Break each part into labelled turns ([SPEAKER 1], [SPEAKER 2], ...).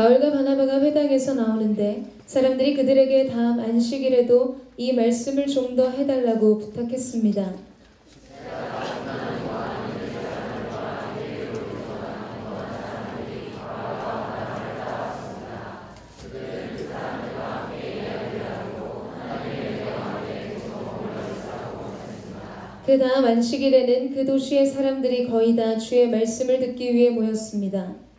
[SPEAKER 1] 바울과 바나바가 회당에서 나오는데 사람들이 그들에게 다음 안식일에도 이 말씀을 좀 더 해달라고 부탁했습니다. 그 다음 안식일에는 그 도시의 사람들이 거의 다 주의 말씀을 듣기 위해 모였습니다.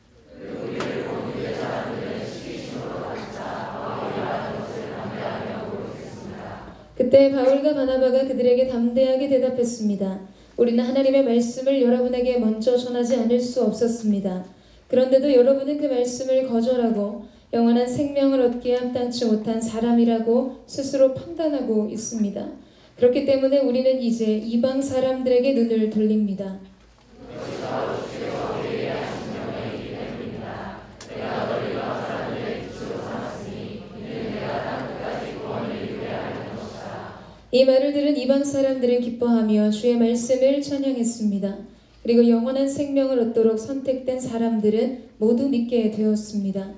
[SPEAKER 1] 그때 바울과 바나바가 그들에게 담대하게 대답했습니다. 우리는 하나님의 말씀을 여러분에게 먼저 전하지 않을 수 없었습니다. 그런데도 여러분은 그 말씀을 거절하고 영원한 생명을 얻기에 합당치 못한 사람이라고 스스로 판단하고 있습니다. 그렇기 때문에 우리는 이제 이방 사람들에게 눈을 돌립니다. 이 말을 들은 이방 사람들은 기뻐하며 주의 말씀을 찬양했습니다. 그리고 영원한 생명을 얻도록 선택된 사람들은 모두 믿게 되었습니다.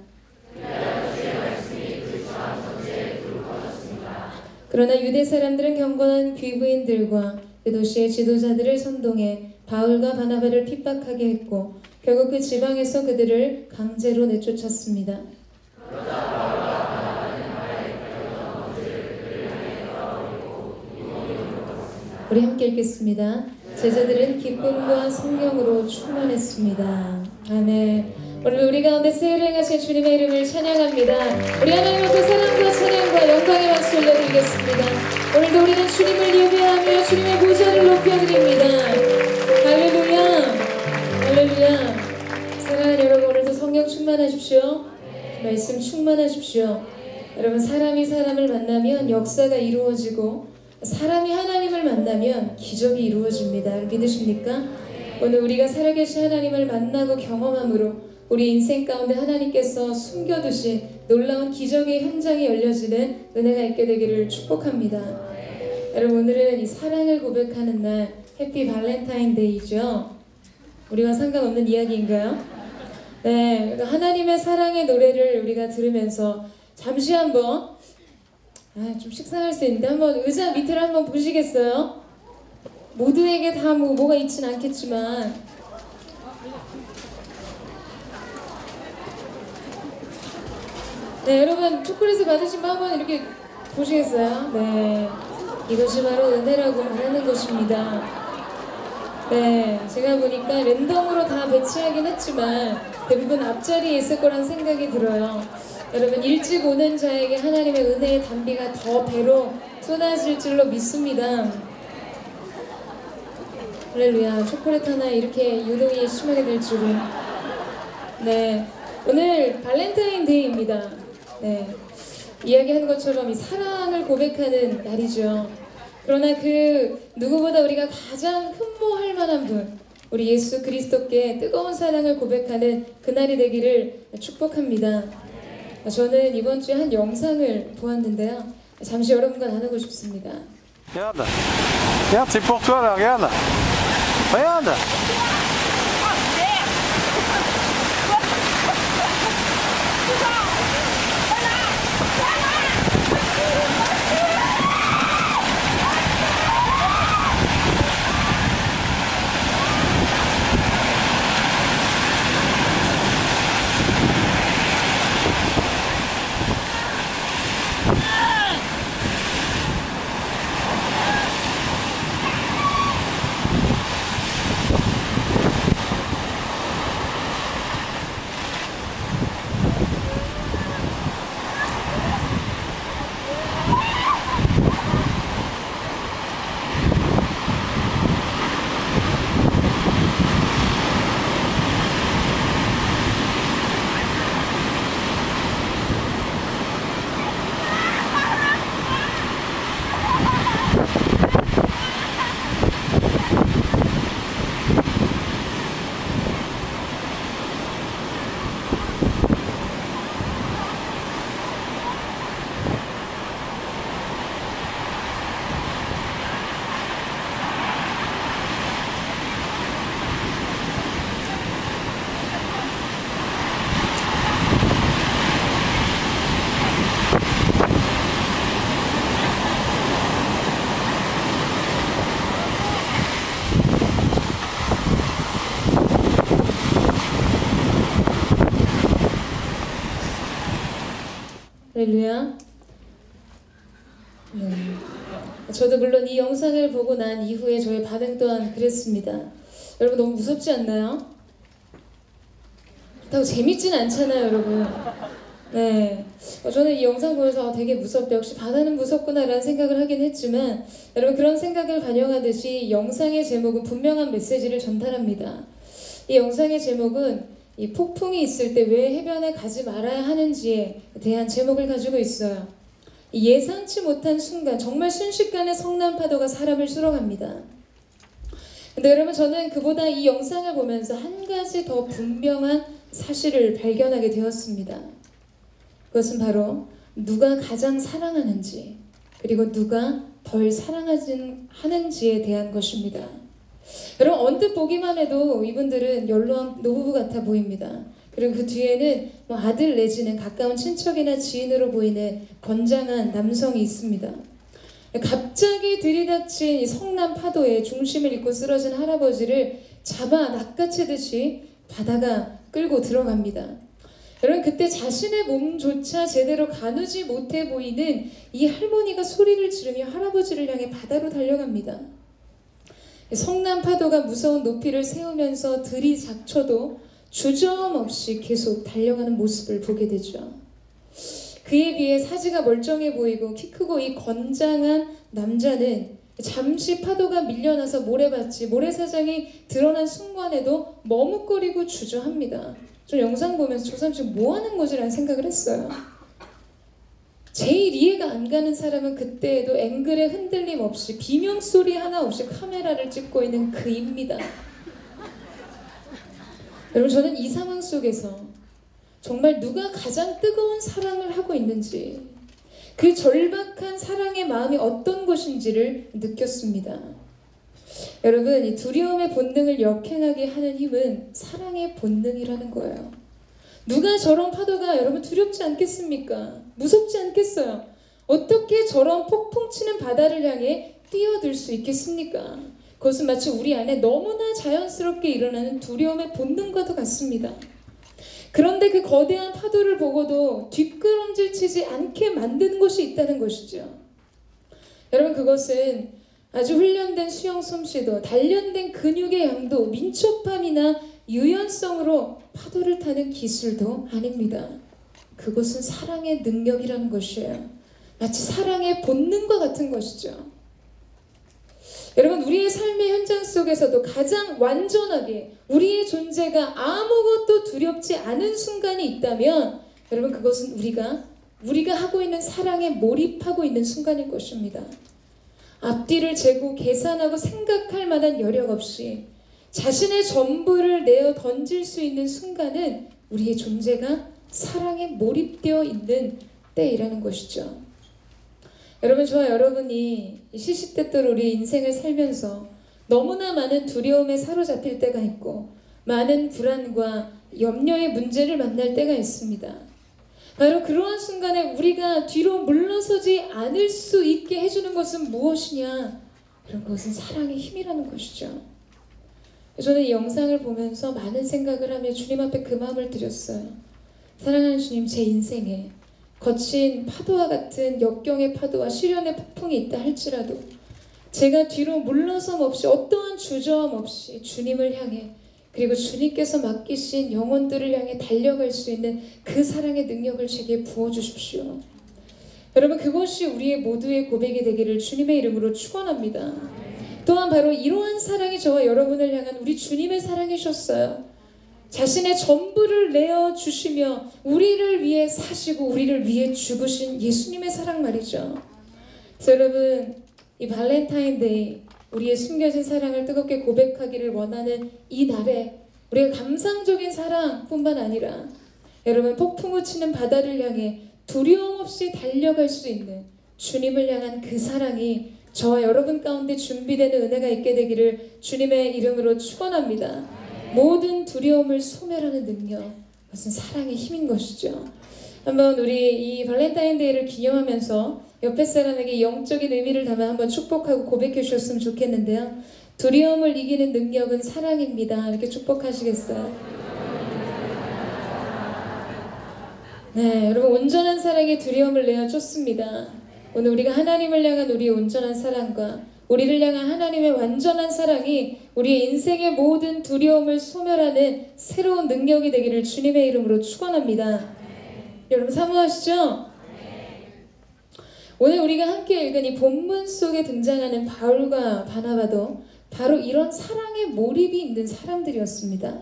[SPEAKER 1] 그러나 유대 사람들은 경건한 귀부인들과 그 도시의 지도자들을 선동해 바울과 바나바를 핍박하게 했고 결국 그 지방에서 그들을 강제로 내쫓았습니다. 우리 함께 읽겠습니다. 제자들은 기쁨과 성령으로 충만했습니다. 아멘. 오늘 우리 가운데 세례 행하신 주님의 이름을 찬양합니다. 우리 하나님 앞에 사랑과 찬양과 영광의 박수 올려드리겠습니다. 오늘도 우리는 주님을 예배하며 주님의 보좌를 높여드립니다. 할렐루야. 할렐루야. 사랑하는 여러분 오늘도 성령 충만하십시오. 말씀 충만하십시오. 여러분 사람이 사람을 만나면 역사가 이루어지고 사람이 하나님을 만나면 기적이 이루어집니다. 믿으십니까? 오늘 우리가 살아계신 하나님을 만나고 경험함으로 우리 인생 가운데 하나님께서 숨겨두신 놀라운 기적의 현장이 열려지는 은혜가 있게 되기를 축복합니다. 여러분 오늘은 이 사랑을 고백하는 날 해피 발렌타인데이죠. 우리와 상관없는 이야기인가요? 네, 하나님의 사랑의 노래를 우리가 들으면서 잠시 한번 아, 좀 식상할 수 있는데 한번 의자 밑을 한번 보시겠어요? 모두에게 다 뭐, 뭐가 있진 않겠지만 네, 여러분 초콜릿을 받으신 분 한번 이렇게 보시겠어요? 네, 이것이 바로 은혜라고 말하는 것입니다. 네, 제가 보니까 랜덤으로 다 배치하긴 했지만 대부분 앞자리에 있을 거란 생각이 들어요. 여러분 일찍 오는 자에게 하나님의 은혜의 단비가 더 배로 쏟아질 줄로 믿습니다. 할렐루야, 초콜릿 하나 이렇게 유독이 심하게 될 줄은. 네, 오늘 발렌타인데이입니다. 네, 이야기한 것처럼 이 사랑을 고백하는 날이죠. 그러나 그 누구보다 우리가 가장 흠모할 만한 분, 우리 예수 그리스도께 뜨거운 사랑을 고백하는 그날이 되기를 축복합니다. 저는 이번 주에 한 영상을 보았는데요. 잠시 여러분과 나누고 싶습니다.
[SPEAKER 2] C'est pour toi là, regarde. Regarde.
[SPEAKER 1] 할렐루야. 네. 저도 물론 이 영상을 보고 난 이후에 저의 반응 또한 그랬습니다. 여러분 너무 무섭지 않나요? 그렇다고 재밌진 않잖아요, 여러분. 네. 어, 저는 이 영상 보면서 아, 되게 무섭다. 역시 바다는 무섭구나라는 생각을 하긴 했지만, 여러분 그런 생각을 반영하듯이 영상의 제목은 분명한 메시지를 전달합니다. 이 영상의 제목은 이 폭풍이 있을 때 왜 해변에 가지 말아야 하는지에 대한 제목을 가지고 있어요. 이 예상치 못한 순간, 정말 순식간에 성난 파도가 사람을 쓸어갑니다. 근데 여러분 저는 그보다 이 영상을 보면서 한 가지 더 분명한 사실을 발견하게 되었습니다. 그것은 바로 누가 가장 사랑하는지 그리고 누가 덜 사랑하는지에 대한 것입니다. 여러분 언뜻 보기만 해도 이분들은 연로한 노부부 같아 보입니다. 그리고 그 뒤에는 뭐 아들 내지는 가까운 친척이나 지인으로 보이는 건장한 남성이 있습니다. 갑자기 들이닥친 이 성남 파도에 중심을 잃고 쓰러진 할아버지를 잡아 낚아채듯이 바다가 끌고 들어갑니다. 여러분 그때 자신의 몸조차 제대로 가누지 못해 보이는 이 할머니가 소리를 지르며 할아버지를 향해 바다로 달려갑니다. 성남 파도가 무서운 높이를 세우면서 들이닥쳐도 주저함없이 계속 달려가는 모습을 보게 되죠. 그에 비해 사지가 멀쩡해 보이고 키 크고 이 건장한 남자는 잠시 파도가 밀려나서 모래밭이 모래사장이 드러난 순간에도 머뭇거리고 주저합니다. 저 영상 보면서 저 사람 지금 뭐 하는 거지라는 생각을 했어요. 제일 이해가 안 가는 사람은 그때에도 앵글에 흔들림 없이 비명 소리 하나 없이 카메라를 찍고 있는 그입니다. 여러분 저는 이 상황 속에서 정말 누가 가장 뜨거운 사랑을 하고 있는지 그 절박한 사랑의 마음이 어떤 것인지를 느꼈습니다. 여러분 이 두려움의 본능을 역행하게 하는 힘은 사랑의 본능이라는 거예요. 누가 저런 파도가 여러분 두렵지 않겠습니까? 무섭지 않겠어요? 어떻게 저런 폭풍 치는 바다를 향해 뛰어들 수 있겠습니까? 그것은 마치 우리 안에 너무나 자연스럽게 일어나는 두려움의 본능과도 같습니다. 그런데 그 거대한 파도를 보고도 뒷걸음질 치지 않게 만든 것이 있다는 것이죠. 여러분 그것은 아주 훈련된 수영 솜씨도 단련된 근육의 양도 민첩함이나 유연성으로 파도를 타는 기술도 아닙니다. 그것은 사랑의 능력이라는 것이에요. 마치 사랑의 본능과 같은 것이죠. 여러분 우리의 삶의 현장 속에서도 가장 완전하게 우리의 존재가 아무것도 두렵지 않은 순간이 있다면 여러분 그것은 우리가 우리가 하고 있는 사랑에 몰입하고 있는 순간일 것입니다. 앞뒤를 재고 계산하고 생각할 만한 여력 없이 자신의 전부를 내어 던질 수 있는 순간은 우리의 존재가 사랑에 몰입되어 있는 때이라는 것이죠. 여러분 저와 여러분이 시시때때로 우리 인생을 살면서 너무나 많은 두려움에 사로잡힐 때가 있고 많은 불안과 염려의 문제를 만날 때가 있습니다. 바로 그러한 순간에 우리가 뒤로 물러서지 않을 수 있게 해주는 것은 무엇이냐? 그런 것은 사랑의 힘이라는 것이죠. 저는 이 영상을 보면서 많은 생각을 하며 주님 앞에 그 마음을 드렸어요. 사랑하는 주님, 제 인생에 거친 파도와 같은 역경의 파도와 시련의 폭풍이 있다 할지라도 제가 뒤로 물러섬 없이 어떠한 주저함 없이 주님을 향해 그리고 주님께서 맡기신 영혼들을 향해 달려갈 수 있는 그 사랑의 능력을 제게 부어주십시오. 여러분 그것이 우리의 모두의 고백이 되기를 주님의 이름으로 축원합니다. 또한 바로 이러한 사랑이 저와 여러분을 향한 우리 주님의 사랑이셨어요. 자신의 전부를 내어 주시며 우리를 위해 사시고 우리를 위해 죽으신 예수님의 사랑 말이죠. 여러분 이 발렌타인데이 우리의 숨겨진 사랑을 뜨겁게 고백하기를 원하는 이 날에 우리가 감상적인 사랑뿐만 아니라 여러분 폭풍우 치는 바다를 향해 두려움 없이 달려갈 수 있는 주님을 향한 그 사랑이 저와 여러분 가운데 준비되는 은혜가 있게 되기를 주님의 이름으로 축원합니다. 모든 두려움을 소멸하는 능력, 그것은 사랑의 힘인 것이죠. 한번 우리 이 발렌타인데이를 기념하면서 옆에 사람에게 영적인 의미를 담아 한번 축복하고 고백해 주셨으면 좋겠는데요. 두려움을 이기는 능력은 사랑입니다. 이렇게 축복하시겠어요? 네, 여러분 온전한 사랑에 두려움을 내어 쫓습니다. 오늘 우리가 하나님을 향한 우리의 온전한 사랑과 우리를 향한 하나님의 완전한 사랑이 우리의 인생의 모든 두려움을 소멸하는 새로운 능력이 되기를 주님의 이름으로 축원합니다. 여러분 사모하시죠? 오늘 우리가 함께 읽은 이 본문 속에 등장하는 바울과 바나바도 바로 이런 사랑에 몰입이 있는 사람들이었습니다.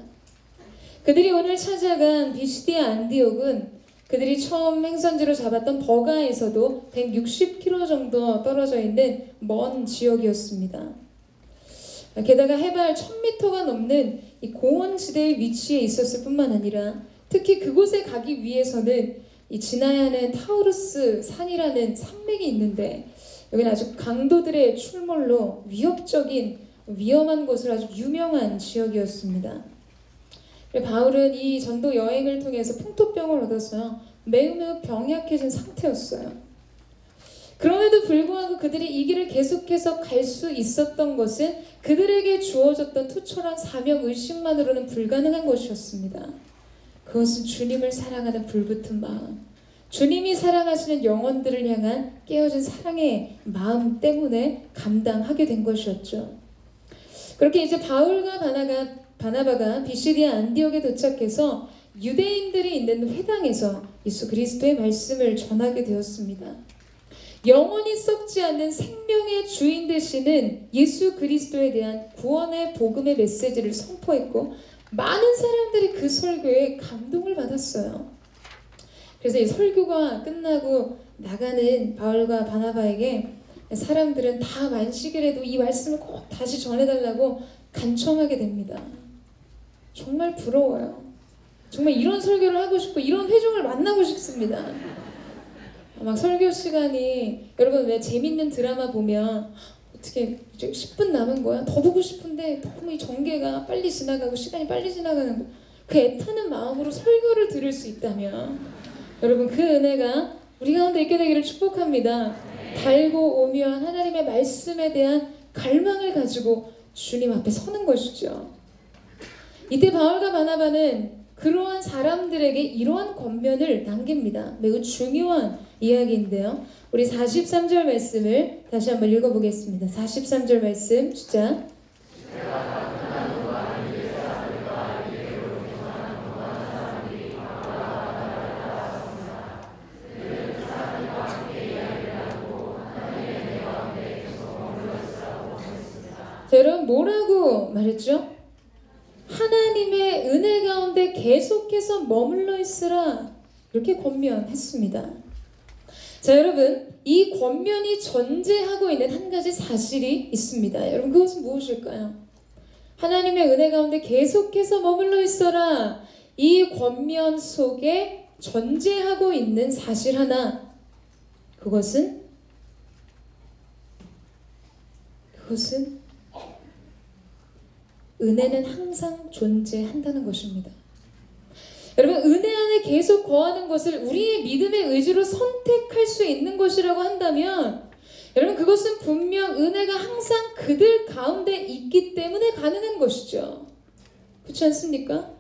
[SPEAKER 1] 그들이 오늘 찾아간 비시디아 안디옥은 그들이 처음 행선지로 잡았던 버가에서도 160km 정도 떨어져 있는 먼 지역이었습니다. 게다가 해발 1000m가 넘는 이 고원 지대의 위치에 있었을 뿐만 아니라 특히 그곳에 가기 위해서는 이 지나야 하는 타우루스 산이라는 산맥이 있는데 여기는 아주 강도들의 출몰로 위협적인 위험한 곳으로 아주 유명한 지역이었습니다. 바울은 이 전도 여행을 통해서 풍토병을 얻어서 매우 매우 병약해진 상태였어요. 그럼에도 불구하고 그들이 이 길을 계속해서 갈 수 있었던 것은 그들에게 주어졌던 투철한 사명 의식만으로는 불가능한 것이었습니다. 그것은 주님을 사랑하는 불붙은 마음, 주님이 사랑하시는 영혼들을 향한 깨어진 사랑의 마음 때문에 감당하게 된 것이었죠. 그렇게 이제 바울과 바나가, 바나바가 비시디아 안디옥에 도착해서 유대인들이 있는 회당에서 예수 그리스도의 말씀을 전하게 되었습니다. 영원히 썩지 않는 생명의 주인 되시는 예수 그리스도에 대한 구원의 복음의 메시지를 선포했고 많은 사람들이 그 설교에 감동을 받았어요. 그래서 이 설교가 끝나고 나가는 바울과 바나바에게 사람들은 다 만식이라도 이 말씀을 꼭 다시 전해달라고 간청하게 됩니다. 정말 부러워요. 정말 이런 설교를 하고 싶고 이런 회중을 만나고 싶습니다. 막 설교 시간이 여러분 왜 재밌는 드라마 보면 어떻게 이제 10분 남은 거야? 더 보고 싶은데 너무 이 전개가 빨리 지나가고 시간이 빨리 지나가는 거. 그 애타는 마음으로 설교를 들을 수 있다면 여러분 그 은혜가 우리 가운데 있게 되기를 축복합니다. 달고 오묘한 하나님의 말씀에 대한 갈망을 가지고 주님 앞에 서는 것이죠. 이때 바울과 바나바는 그러한 사람들에게 이러한 권면을 남깁니다. 매우 중요한 이야기인데요. 우리 43절 말씀을 다시 한번 읽어보겠습니다. 43절 말씀 주자. 자, 여러분 뭐라고 말했죠? 하나님의 은혜 가운데 계속해서 머물러 있으라 이렇게 권면했습니다. 자 여러분 이 권면이 전제하고 있는 한 가지 사실이 있습니다. 여러분 그것은 무엇일까요? 하나님의 은혜 가운데 계속해서 머물러 있어라 이 권면 속에 전제하고 있는 사실 하나 그것은 그것은 은혜는 항상 존재한다는 것입니다. 여러분 은혜 안에 계속 거하는 것을 우리의 믿음의 의지로 선택할 수 있는 것이라고 한다면 여러분 그것은 분명 은혜가 항상 그들 가운데 있기 때문에 가능한 것이죠. 그렇지 않습니까?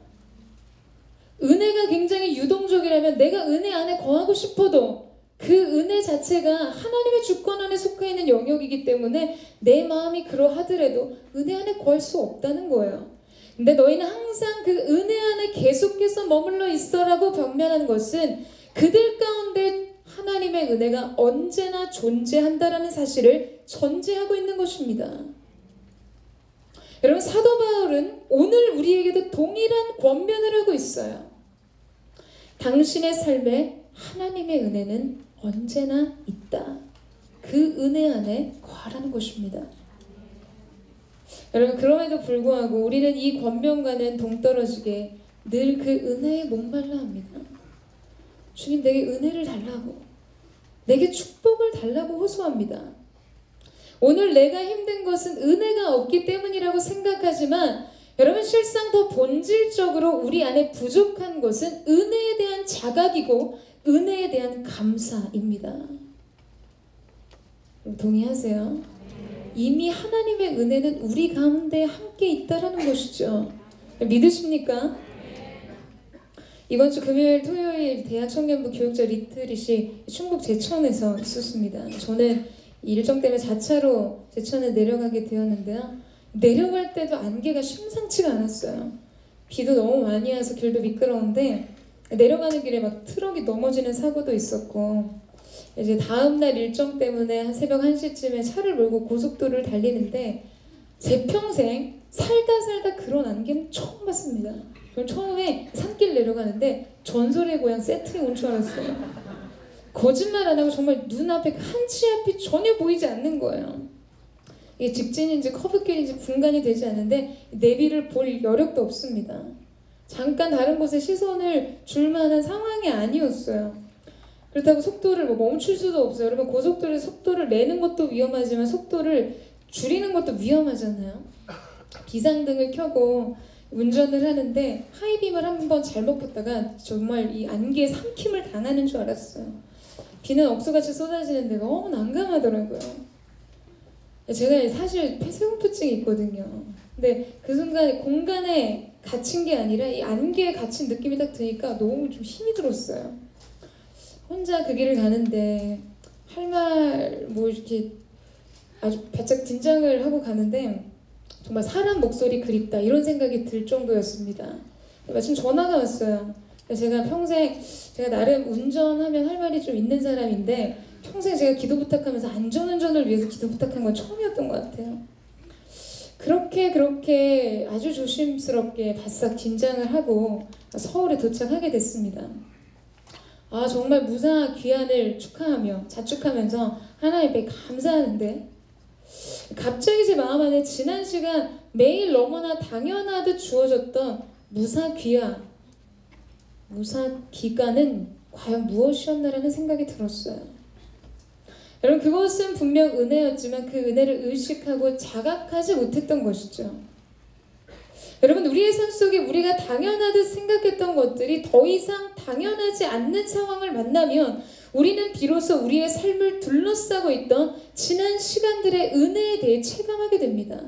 [SPEAKER 1] 은혜가 굉장히 유동적이라면 내가 은혜 안에 거하고 싶어도 그 은혜 자체가 하나님의 주권 안에 속해 있는 영역이기 때문에 내 마음이 그러하더라도 은혜 안에 거할 수 없다는 거예요. 근데 너희는 항상 그 은혜 안에 계속해서 머물러 있어라고 병면하는 것은 그들 가운데 하나님의 은혜가 언제나 존재한다라는 사실을 전제하고 있는 것입니다. 여러분 사도 바울은 오늘 우리에게도 동일한 권면을 하고 있어요. 당신의 삶에 하나님의 은혜는 언제나 있다. 그 은혜 안에 거하라는 것입니다. 여러분 그럼에도 불구하고 우리는 이 권면과는 동떨어지게 늘 그 은혜에 목말라 합니다. 주님 내게 은혜를 달라고 내게 축복을 달라고 호소합니다. 오늘 내가 힘든 것은 은혜가 없기 때문이라고 생각하지만 여러분 실상 더 본질적으로 우리 안에 부족한 것은 은혜에 대한 자각이고 은혜에 대한 감사입니다. 동의하세요? 이미 하나님의 은혜는 우리 가운데 함께 있다라는 것이죠. 믿으십니까? 이번 주 금요일, 토요일 대학 청년부 교역자 retreat이 충북 제천에서 있었습니다. 저는 이 일정 때문에 자차로 제천에 내려가게 되었는데요. 내려갈 때도 안개가 심상치가 않았어요. 비도 너무 많이 와서 길도 미끄러운데 내려가는 길에 막 트럭이 넘어지는 사고도 있었고 이제 다음 날 일정 때문에 한 새벽 1시쯤에 차를 몰고 고속도로를 달리는데 제 평생 살다 살다 그런 안개는 처음 봤습니다. 전 처음에 산길 내려가는데 전설의 고향 세트에 온줄 알았어요. 거짓말 안 하고 정말 눈앞에 한치 앞이 전혀 보이지 않는 거예요. 이게 직진인지 커브길인지 분간이 되지 않는데 내비를 볼 여력도 없습니다. 잠깐 다른 곳에 시선을 줄 만한 상황이 아니었어요. 그렇다고 속도를 뭐 멈출 수도 없어요. 여러분 고속도로에 속도를 내는 것도 위험하지만 속도를 줄이는 것도 위험하잖아요. 비상등을 켜고 운전을 하는데 하이빔을 한번 잘못 켰다가 정말 이 안개에 삼킴을 당하는 줄 알았어요. 비는 억수같이 쏟아지는데 너무 난감하더라고요. 제가 사실 폐쇄공포증이 있거든요. 근데 그 순간에 공간에 갇힌 게 아니라 이 안개에 갇힌 느낌이 딱 드니까 너무 좀 힘이 들었어요. 혼자 그 길을 가는데 할 말 뭐 이렇게 아주 바짝 긴장을 하고 가는데 정말 사람 목소리 그립다 이런 생각이 들 정도였습니다. 마침 전화가 왔어요. 제가 평생 제가 나름 운전하면 할 말이 좀 있는 사람인데 평생 제가 기도 부탁하면서 안전운전을 위해서 기도 부탁한 건 처음이었던 것 같아요. 그렇게 그렇게 아주 조심스럽게 바싹 긴장을 하고 서울에 도착하게 됐습니다. 아 정말 무사 귀환을 축하하며 자축하면서 하나님께 감사하는데 갑자기 제 마음 안에 지난 시간 매일 너무나 당연하듯 주어졌던 무사 귀환 무사 기간은 과연 무엇이었나라는 생각이 들었어요. 여러분 그것은 분명 은혜였지만 그 은혜를 의식하고 자각하지 못했던 것이죠. 여러분 우리의 삶 속에 우리가 당연하듯 생각했던 것들이 더 이상 당연하지 않는 상황을 만나면 우리는 비로소 우리의 삶을 둘러싸고 있던 지난 시간들의 은혜에 대해 체감하게 됩니다.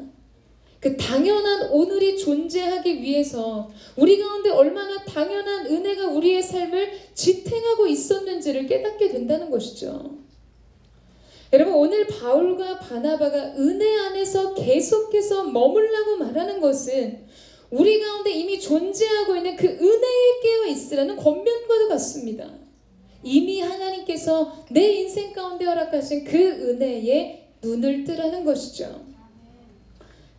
[SPEAKER 1] 그 당연한 오늘이 존재하기 위해서 우리 가운데 얼마나 당연한 은혜가 우리의 삶을 지탱하고 있었는지를 깨닫게 된다는 것이죠. 여러분 오늘 바울과 바나바가 은혜 안에서 계속해서 머물라고 말하는 것은 우리 가운데 이미 존재하고 있는 그 은혜에 깨어 있으라는 권면과도 같습니다. 이미 하나님께서 내 인생 가운데 허락하신 그 은혜에 눈을 뜨라는 것이죠.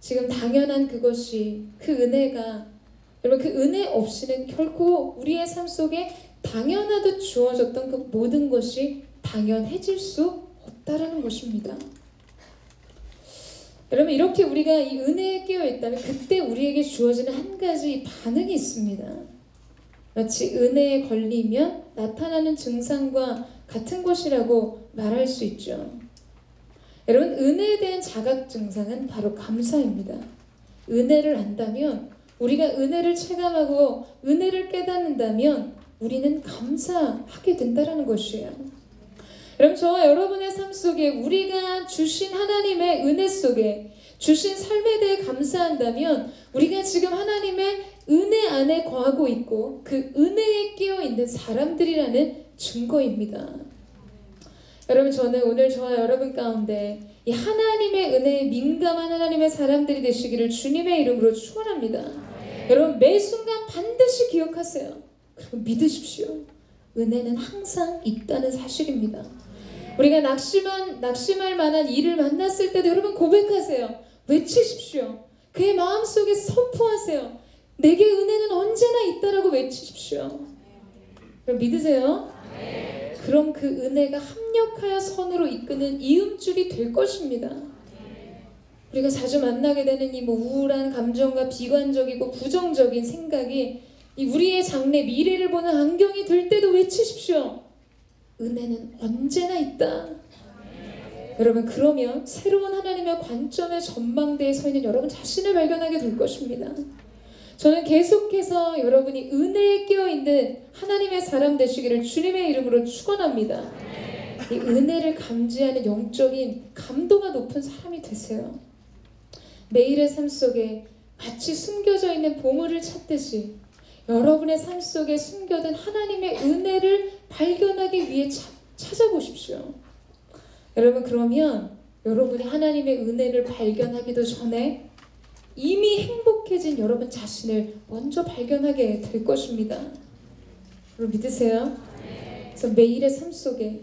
[SPEAKER 1] 지금 당연한 그것이 그 은혜가 여러분 그 은혜 없이는 결코 우리의 삶 속에 당연하듯 주어졌던 그 모든 것이 당연해질 수 없다라는 것입니다. 여러분 이렇게 우리가 이 은혜에 깨어 있다면 그때 우리에게 주어지는 한 가지 반응이 있습니다. 마치 은혜에 걸리면 나타나는 증상과 같은 것이라고 말할 수 있죠. 여러분 은혜에 대한 자각 증상은 바로 감사입니다. 은혜를 안다면 우리가 은혜를 체감하고 은혜를 깨닫는다면 우리는 감사하게 된다라는 것이에요. 여러분 저와 여러분의 삶 속에 우리가 주신 하나님의 은혜 속에 주신 삶에 대해 감사한다면 우리가 지금 하나님의 은혜 안에 거하고 있고 그 은혜에 끼어 있는 사람들이라는 증거입니다. 여러분 저는 오늘 저와 여러분 가운데 이 하나님의 은혜에 민감한 하나님의 사람들이 되시기를 주님의 이름으로 축원합니다. 네. 여러분 매 순간 반드시 기억하세요. 그리고 믿으십시오. 은혜는 항상 있다는 사실입니다. 우리가 낙심한 낙심할 만한 일을 만났을 때도 여러분 고백하세요. 외치십시오. 그의 마음속에 선포하세요. 내게 은혜는 언제나 있다라고 외치십시오. 그럼 믿으세요? 그럼 그 은혜가 합력하여 선으로 이끄는 이음줄이 될 것입니다. 우리가 자주 만나게 되는 이 뭐 우울한 감정과 비관적이고 부정적인 생각이 이 우리의 장래 미래를 보는 안경이 될 때도 외치십시오. 은혜는 언제나 있다. 여러분 그러면 새로운 하나님의 관점의 전망대에 서 있는 여러분 자신을 발견하게 될 것입니다. 저는 계속해서 여러분이 은혜에 끼어 있는 하나님의 사람 되시기를 주님의 이름으로 축원합니다. 이 은혜를 감지하는 영적인 감도가 높은 사람이 되세요. 매일의 삶 속에 마치 숨겨져 있는 보물을 찾듯이 여러분의 삶 속에 숨겨둔 하나님의 은혜를 발견하기 위해 차, 찾아보십시오. 여러분 그러면 여러분이 하나님의 은혜를 발견하기도 전에 이미 행복해진 여러분 자신을 먼저 발견하게 될 것입니다. 여러분 믿으세요? 그래서 매일의 삶 속에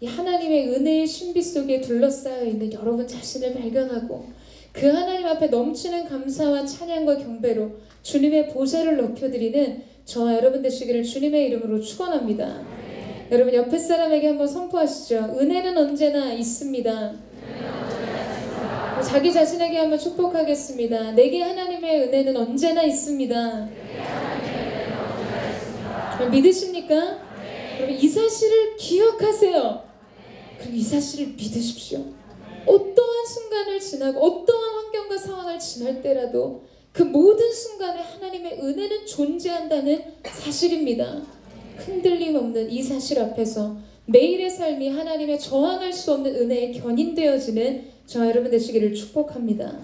[SPEAKER 1] 이 하나님의 은혜의 신비 속에 둘러싸여 있는 여러분 자신을 발견하고 그 하나님 앞에 넘치는 감사와 찬양과 경배로 주님의 보좌를 높여드리는 저와 여러분 되시기를 주님의 이름으로 축원합니다. 여러분 옆에 사람에게 한번 선포하시죠. 은혜는 언제나 있습니다. 자기 자신에게 한번 축복하겠습니다. 내게 하나님의 은혜는 언제나 있습니다. 믿으십니까? 여러분 이 사실을 기억하세요. 그리고 이 사실을 믿으십시오. 어떠한 순간을 지나고 어떠한 환경과 상황을 지날 때라도 그 모든 순간에 하나님의 은혜는 존재한다는 사실입니다. 흔들림 없는 이 사실 앞에서 매일의 삶이 하나님의 저항할 수 없는 은혜에 견인되어지는 저와 여러분 되시기를 축복합니다.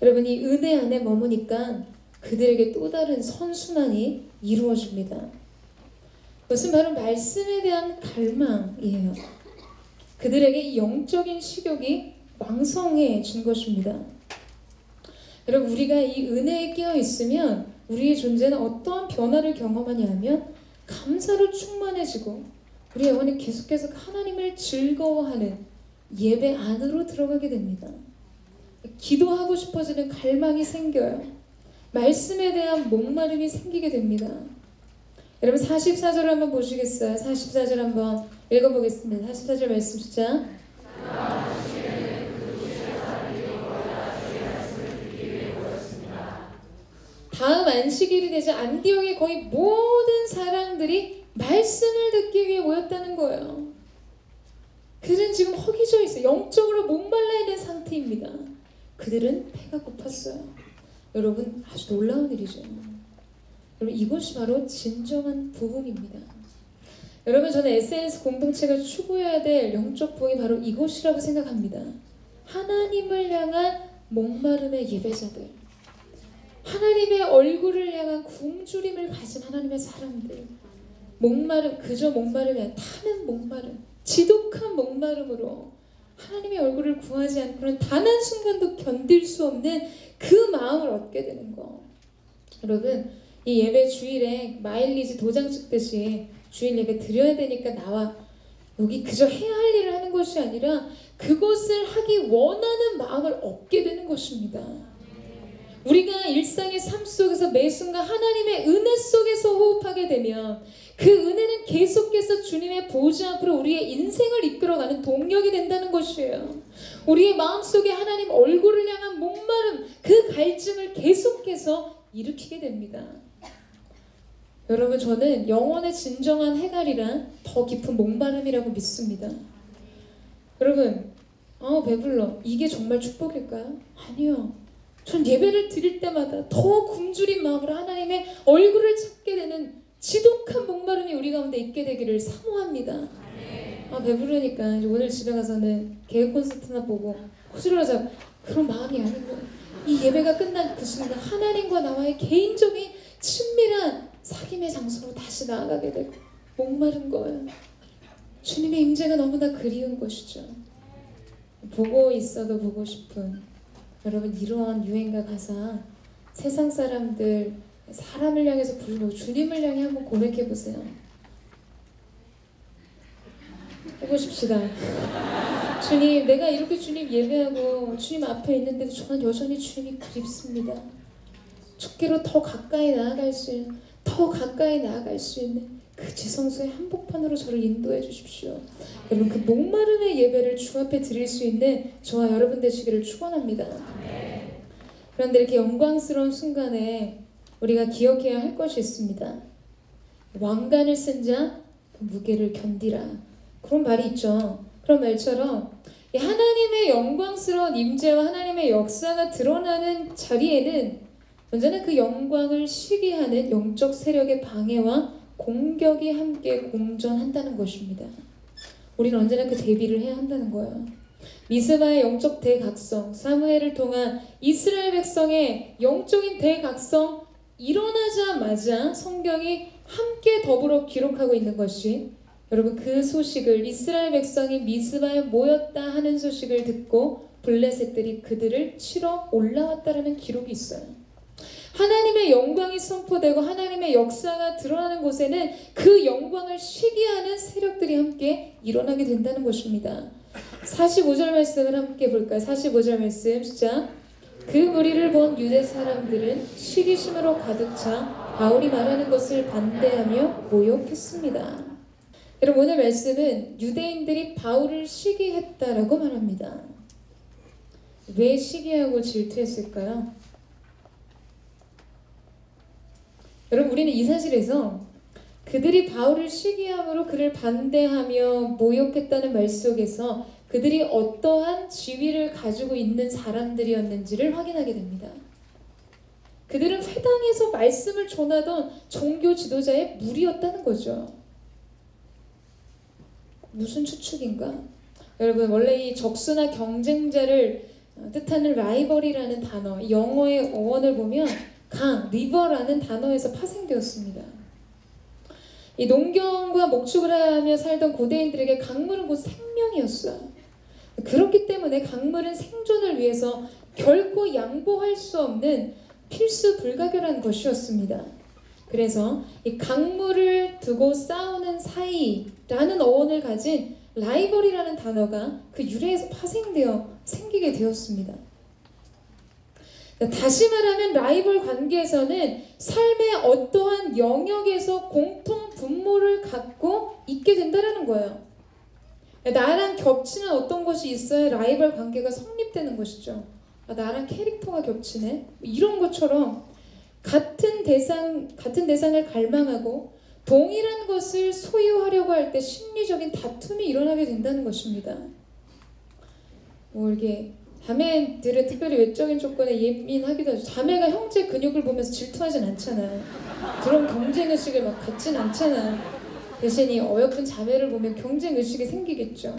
[SPEAKER 1] 여러분 이 은혜 안에 머무니까 그들에게 또 다른 선순환이 이루어집니다. 그것은 바로 말씀에 대한 갈망이에요. 그들에게 이 영적인 식욕이 왕성해진 것입니다. 여러분 우리가 이 은혜에 끼어 있으면 우리의 존재는 어떠한 변화를 경험하냐 하면 감사로 충만해지고 우리 영혼이 계속해서 하나님을 즐거워하는 예배 안으로 들어가게 됩니다. 기도하고 싶어지는 갈망이 생겨요. 말씀에 대한 목마름이 생기게 됩니다. 여러분 44절 한번 보시겠어요? 44절 한번 읽어보겠습니다. 44절 말씀 시작. 다음 안식일이 되자 안디옥의 거의 모든 사람들이 말씀을 듣기 위해 모였다는 거예요. 그들은 지금 허기져 있어요. 영적으로 목말라 있는 상태입니다. 그들은 배가 고팠어요. 여러분 아주 놀라운 일이죠. 여러분 이것이 바로 진정한 부흥입니다. 여러분 저는 SNS 공동체가 추구해야 될 영적 부흥이 바로 이것이라고 생각합니다. 하나님을 향한 목마름의 예배자들, 하나님의 얼굴을 향한 굶주림을 가진 하나님의 사람들, 목마름 그저 목마름이 타는 목마름, 지독한 목마름으로 하나님의 얼굴을 구하지 않고는 단 한 순간도 견딜 수 없는 그 마음을 얻게 되는 거. 여러분 이 예배 주일에 마일리지 도장 찍듯이 주일 예배 드려야 되니까 나와 여기 그저 해야 할 일을 하는 것이 아니라 그것을 하기 원하는 마음을 얻게 되는 것입니다. 우리가 일상의 삶 속에서 매 순간 하나님의 은혜 속에서 호흡하게 되면 그 은혜는 계속해서 주님의 보좌 앞으로 우리의 인생을 이끌어가는 동력이 된다는 것이에요. 우리의 마음속에 하나님 얼굴을 향한 목마름, 그 갈증을 계속해서 일으키게 됩니다. 여러분 저는 영원의 진정한 해갈이란 더 깊은 목마름이라고 믿습니다. 여러분, 아 배불러. 이게 정말 축복일까요? 아니요. 전 예배를 드릴 때마다 더 굶주린 마음으로 하나님의 얼굴을 찾게 되는 지독한 목마름이 우리 가운데 있게 되기를 사모합니다. 아 배부르니까 오늘 집에 가서는 개그 콘서트나 보고 호들호들 그런 마음이 아닌 거예요. 이 예배가 끝난 그 순간 하나님과 나와의 개인적인 친밀한 사귐의 장소로 다시 나아가게 되고 목마른 거예요. 주님의 임재가 너무나 그리운 것이죠. 보고 있어도 보고 싶은 여러분 이러한 유행가 가사 세상 사람들 사람을 향해서 부르고 주님을 향해 한번 고백해 보세요. 해보십시다. 주님, 내가 이렇게 주님 예배하고 주님 앞에 있는데도 저는 여전히 주님이 그립습니다. 주께로 더 가까이 나아갈 수 있는, 더 가까이 나아갈 수 있는 그 지성소의 한복판으로 저를 인도해 주십시오. 여러분 그 목마름의 예배를 주 앞에 드릴 수 있는 저와 여러분 되시기를 축원합니다. 그런데 이렇게 영광스러운 순간에 우리가 기억해야 할 것이 있습니다. 왕관을 쓴 자 무게를 견디라. 그런 말이 있죠. 그런 말처럼 이 하나님의 영광스러운 임재와 하나님의 역사가 드러나는 자리에는 언제나 그 영광을 시기하는 영적 세력의 방해와 공격이 함께 공존한다는 것입니다. 우리는 언제나 그 대비를 해야 한다는 거예요. 미스바의 영적 대각성, 사무엘을 통한 이스라엘 백성의 영적인 대각성 일어나자마자 성경이 함께 더불어 기록하고 있는 것이 여러분 그 소식을 이스라엘 백성이 미스바에 모였다 하는 소식을 듣고 블레셋들이 그들을 치러 올라왔다라는 기록이 있어요. 하나님의 영광이 선포되고 하나님의 역사가 드러나는 곳에는 그 영광을 시기하는 세력들이 함께 일어나게 된다는 것입니다. 45절 말씀을 함께 볼까요? 45절 말씀 시작. 그 무리를 본 유대 사람들은 시기심으로 가득 차 바울이 말하는 것을 반대하며 모욕했습니다. 여러분 오늘 말씀은 유대인들이 바울을 시기했다라고 말합니다. 왜 시기하고 질투했을까요? 여러분 우리는 이 사실에서 그들이 바울을 시기함으로 그를 반대하며 모욕했다는 말 속에서 그들이 어떠한 지위를 가지고 있는 사람들이었는지를 확인하게 됩니다. 그들은 회당에서 말씀을 전하던 종교 지도자의 무리였다는 거죠. 무슨 추측인가? 여러분 원래 이 적수나 경쟁자를 뜻하는 라이벌이라는 단어 영어의 어원을 보면 강, 리버라는 단어에서 파생되었습니다. 이 농경과 목축을 하며 살던 고대인들에게 강물은 곧 생명이었어요. 그렇기 때문에 강물은 생존을 위해서 결코 양보할 수 없는 필수 불가결한 것이었습니다. 그래서 이 강물을 두고 싸우는 사이라는 어원을 가진 라이벌이라는 단어가 그 유래에서 파생되어 생기게 되었습니다. 다시 말하면 라이벌 관계에서는 삶의 어떠한 영역에서 공통 분모를 갖고 있게 된다는 거예요. 나랑 겹치는 어떤 것이 있어야 라이벌 관계가 성립되는 것이죠. 아, 나랑 캐릭터가 겹치네. 이런 것처럼 같은 대상 같은 대상을 갈망하고 동일한 것을 소유하려고 할 때 심리적인 다툼이 일어나게 된다는 것입니다. 뭐 이게 자매들은 특별히 외적인 조건에 예민하기도 하죠. 자매가 형제 근육을 보면서 질투하진 않잖아요. 그런 경쟁 의식을 막 갖진 않잖아요. 대신 이 어여쁜 자매를 보면 경쟁 의식이 생기겠죠.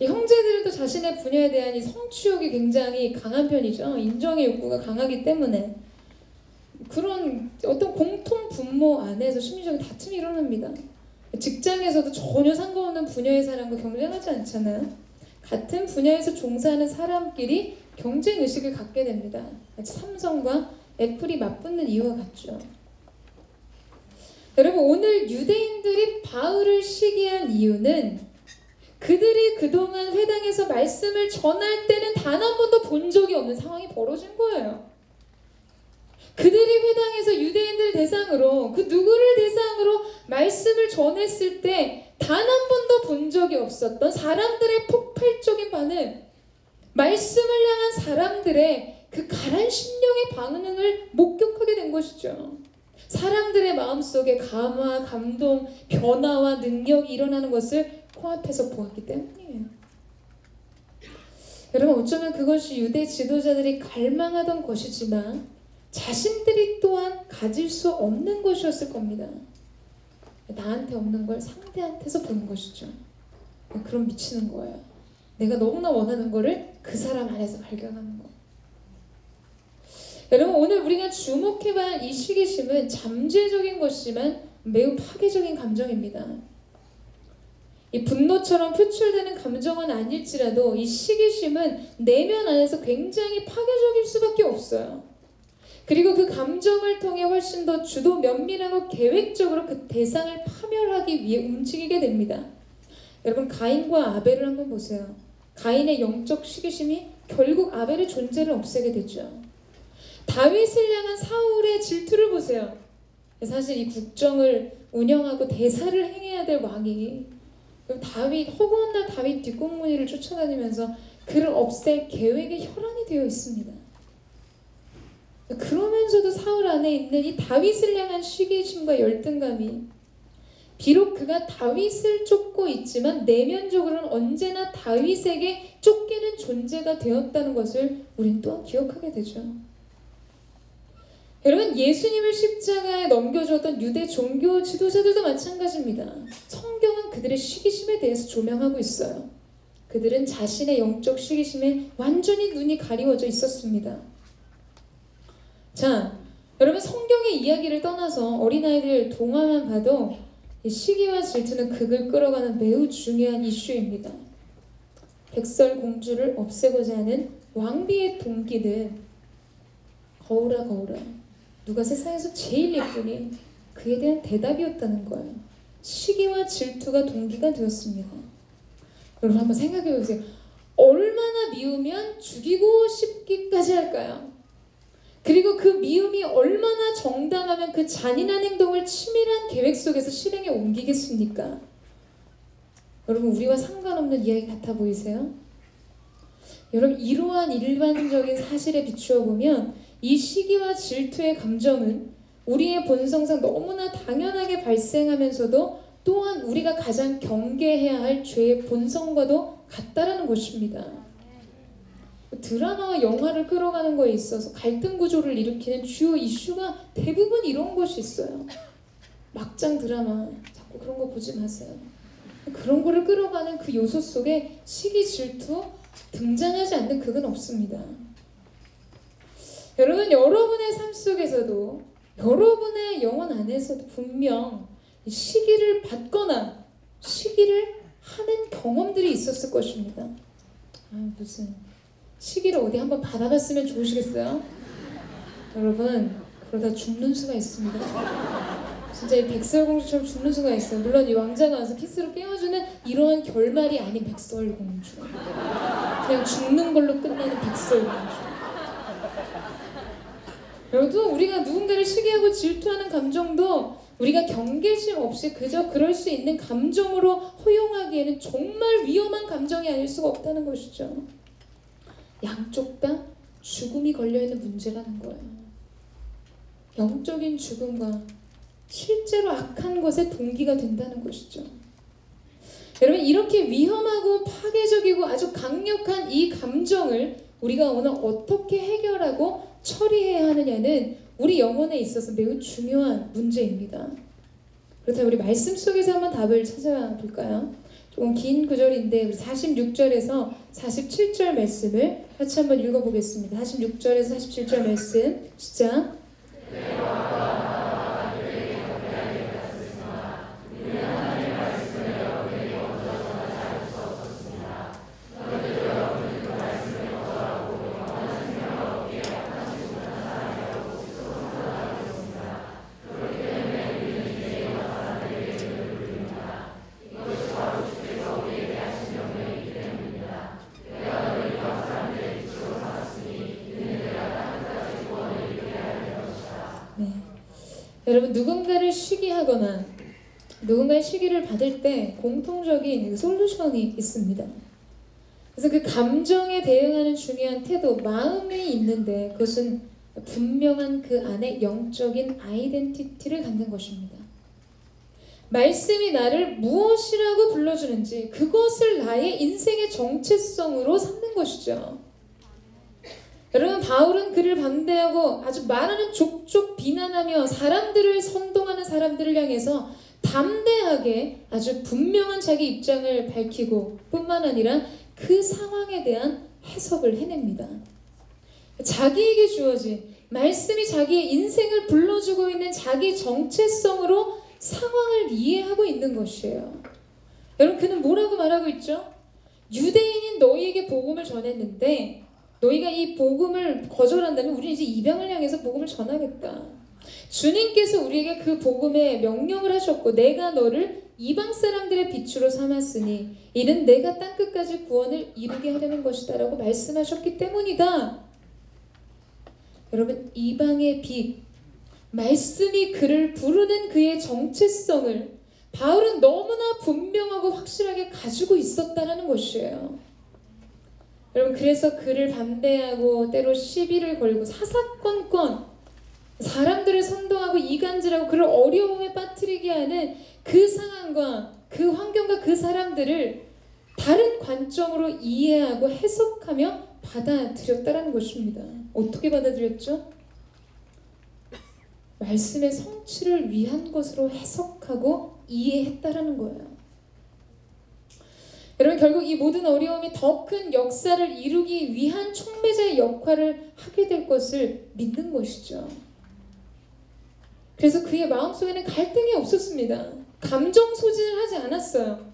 [SPEAKER 1] 이 형제들은 또 자신의 분야에 대한 이 성취욕이 굉장히 강한 편이죠. 인정의 욕구가 강하기 때문에 그런 어떤 공통 분모 안에서 심리적인 다툼이 일어납니다. 직장에서도 전혀 상관없는 분야의 사람과 경쟁하지 않잖아요. 같은 분야에서 종사하는 사람끼리 경쟁 의식을 갖게 됩니다. 삼성과 애플이 맞붙는 이유와 같죠. 여러분 오늘 유대인들이 바울을 시기한 이유는 그들이 그동안 회당에서 말씀을 전할 때는 단 한 번도 본 적이 없는 상황이 벌어진 거예요. 그들이 회당에서 유대인들 대상으로 그 누구를 대상으로 말씀을 전했을 때 단 한 번도 본 적이 없었던 사람들의 폭발적인 반응, 말씀을 향한 사람들의 그 가란 심령의 반응을 목격하게 된 것이죠. 사람들의 마음속에 감화, 감동, 변화와 능력이 일어나는 것을 코앞에서 보았기 때문이에요. 여러분 어쩌면 그것이 유대 지도자들이 갈망하던 것이지만 자신들이 또한 가질 수 없는 것이었을 겁니다. 나한테 없는 걸 상대한테서 보는 것이죠. 그럼 미치는 거예요. 내가 너무나 원하는 거를 그 사람 안에서 발견하는 거. 여러분 오늘 우리가 주목해봐야 할 이 시기심은 잠재적인 것이지만 매우 파괴적인 감정입니다. 이 분노처럼 표출되는 감정은 아닐지라도 이 시기심은 내면 안에서 굉장히 파괴적일 수밖에 없어요. 그리고 그 감정을 통해 훨씬 더 주도 면밀하고 계획적으로 그 대상을 파멸하기 위해 움직이게 됩니다. 여러분 가인과 아벨을 한번 보세요. 가인의 영적 시기심이 결국 아벨의 존재를 없애게 되죠. 다윗을 향한 사울의 질투를 보세요. 사실 이 국정을 운영하고 대사를 행해야 될 왕이 다윗 허구한 날 다윗 뒷공무니를 쫓아다니면서 그를 없앨 계획에 혈안이 되어 있습니다. 그러면서도 사울 안에 있는 이 다윗을 향한 시기심과 열등감이 비록 그가 다윗을 쫓고 있지만 내면적으로는 언제나 다윗에게 쫓기는 존재가 되었다는 것을 우린 또한 기억하게 되죠. 여러분 예수님을 십자가에 넘겨주었던 유대 종교 지도자들도 마찬가지입니다. 성경은 그들의 시기심에 대해서 조명하고 있어요. 그들은 자신의 영적 시기심에 완전히 눈이 가리워져 있었습니다. 자, 여러분 성경의 이야기를 떠나서 어린아이들 동화만 봐도 이 시기와 질투는 극을 끌어가는 매우 중요한 이슈입니다. 백설 공주를 없애고자 하는 왕비의 동기는 거울아 거울아 누가 세상에서 제일 예쁘니 그에 대한 대답이었다는 거예요. 시기와 질투가 동기가 되었습니다. 여러분 한번 생각해 보세요. 얼마나 미우면 죽이고 싶기까지 할까요? 그리고 그 미움이 얼마나 정당하면 그 잔인한 행동을 치밀한 계획 속에서 실행에 옮기겠습니까? 여러분 우리와 상관없는 이야기 같아 보이세요? 여러분 이러한 일반적인 사실에 비추어 보면 이 시기와 질투의 감정은 우리의 본성상 너무나 당연하게 발생하면서도 또한 우리가 가장 경계해야 할 죄의 본성과도 같다라는 것입니다. 드라마와 영화를 끌어가는 거에 있어서 갈등 구조를 일으키는 주요 이슈가 대부분 이런 것이 있어요. 막장 드라마 자꾸 그런 거 보지 마세요. 그런 거를 끌어가는 그 요소 속에 시기 질투 등장하지 않는 극은 없습니다. 여러분 여러분의 삶 속에서도 여러분의 영혼 안에서도 분명 시기를 받거나 시기를 하는 경험들이 있었을 것입니다. 아 무슨 시기를 어디 한번 받아봤으면 좋으시겠어요? 여러분 그러다 죽는 수가 있습니다. 진짜 이 백설공주처럼 죽는 수가 있어요. 물론 이 왕자가 와서 키스로 깨워주는 이러한 결말이 아닌 백설공주. 그냥 죽는 걸로 끝나는 백설공주. 여러분 우리가 누군가를 시기하고 질투하는 감정도 우리가 경계심 없이 그저 그럴 수 있는 감정으로 허용하기에는 정말 위험한 감정이 아닐 수가 없다는 것이죠. 양쪽 다 죽음이 걸려있는 문제라는 거예요. 영적인 죽음과 실제로 악한 것의 동기가 된다는 것이죠. 여러분 이렇게 위험하고 파괴적이고 아주 강력한 이 감정을 우리가 오늘 어떻게 해결하고 처리해야 하느냐는 우리 영혼에 있어서 매우 중요한 문제입니다. 그렇다면 우리 말씀 속에서 한번 답을 찾아볼까요? 조금 긴 구절인데 우리 46절에서 47절 말씀을 같이 한번 읽어보겠습니다. 46절에서 47절 말씀 시작. 여러분 누군가를 시기하거나 누군가의 시기를 받을 때 공통적인 솔루션이 있습니다. 그래서 그 감정에 대응하는 중요한 태도, 마음이 있는데 그것은 분명한 그 안에 영적인 아이덴티티를 갖는 것입니다. 말씀이 나를 무엇이라고 불러주는지 그것을 나의 인생의 정체성으로 삼는 것이죠. 여러분 바울은 그를 반대하고 아주 많은 족족 비난하며 사람들을 선동하는 사람들을 향해서 담대하게 아주 분명한 자기 입장을 밝히고 뿐만 아니라 그 상황에 대한 해석을 해냅니다. 자기에게 주어진 말씀이 자기의 인생을 불러주고 있는 자기 정체성으로 상황을 이해하고 있는 것이에요. 여러분 그는 뭐라고 말하고 있죠? 유대인인 너희에게 복음을 전했는데 너희가 이 복음을 거절한다면 우리는 이제 이방을 향해서 복음을 전하겠다. 주님께서 우리에게 그 복음에 명령을 하셨고 내가 너를 이방 사람들의 빛으로 삼았으니 이는 내가 땅 끝까지 구원을 이루게 하려는 것이다라고 말씀하셨기 때문이다. 여러분 이방의 빛 말씀이 그를 부르는 그의 정체성을 바울은 너무나 분명하고 확실하게 가지고 있었다는 것이에요. 여러분 그래서 그를 반대하고 때로 시비를 걸고 사사건건 사람들을 선동하고 이간질하고 그를 어려움에 빠뜨리게 하는 그 상황과 그 환경과 그 사람들을 다른 관점으로 이해하고 해석하며 받아들였다는 것입니다. 어떻게 받아들였죠? 말씀의 성취를 위한 것으로 해석하고 이해했다라는 거예요. 여러분 결국 이 모든 어려움이 더 큰 역사를 이루기 위한 촉매자의 역할을 하게 될 것을 믿는 것이죠. 그래서 그의 마음속에는 갈등이 없었습니다. 감정 소진을 하지 않았어요.